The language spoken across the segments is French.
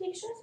pictures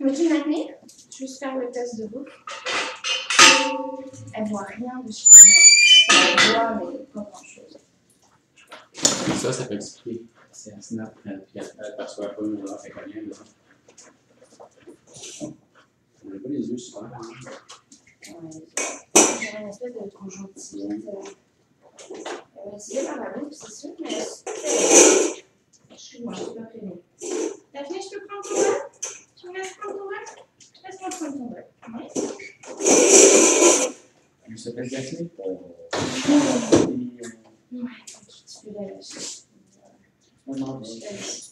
Veux-tu maintenir? Juste faire le test de boucle. Elle voit rien de. Elle voit, mais pas grand-chose. Ça, ça peut expliquer. C'est un snap, elle ne perçoit pas une odeur, fait rien. On n'a pas les yeux super. Hein? Ouais. J'ai une espèce de conjonctivite. Elle va essayer par la bouche, c'est sûr, mais. Excuse-moi, je suis pas prévenue. Daphné, je peux prendre ton verre? Tu me laisses prendre ton verre? Laisse-moi prendre ton verre. Ouais. Elle s'appelle Daphné? remote space.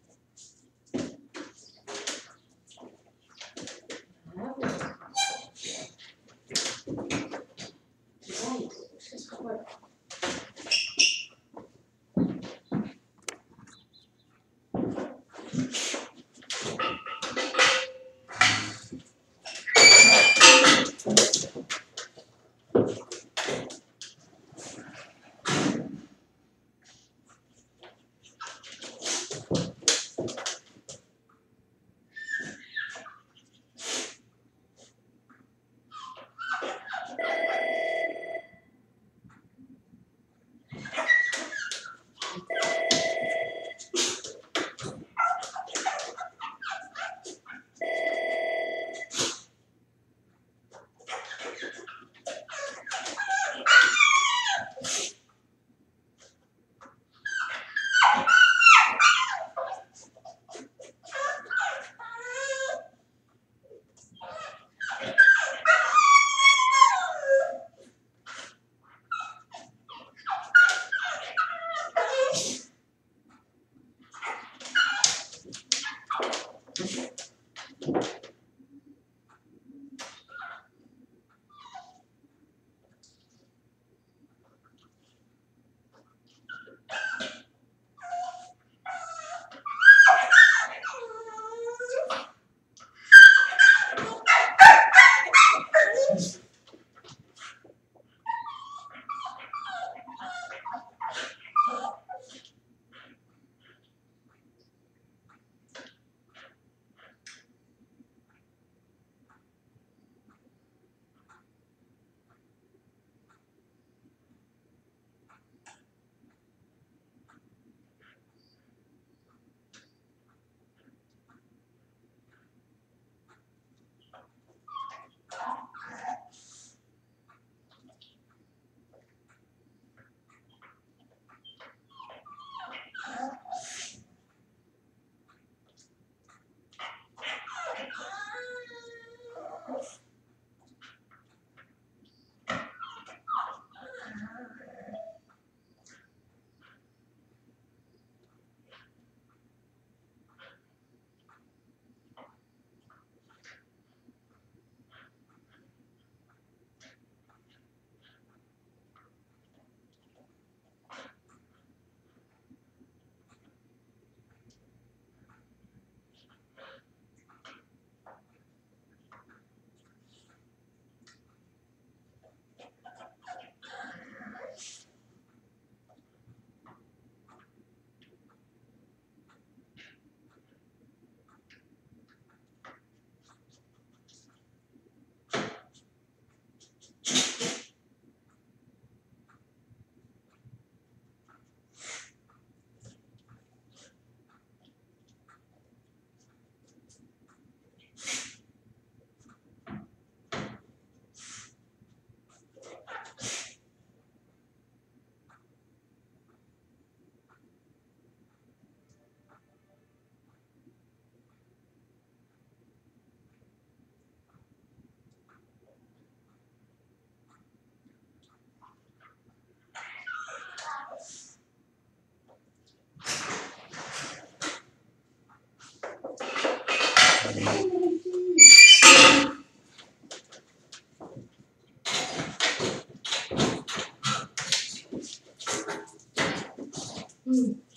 음.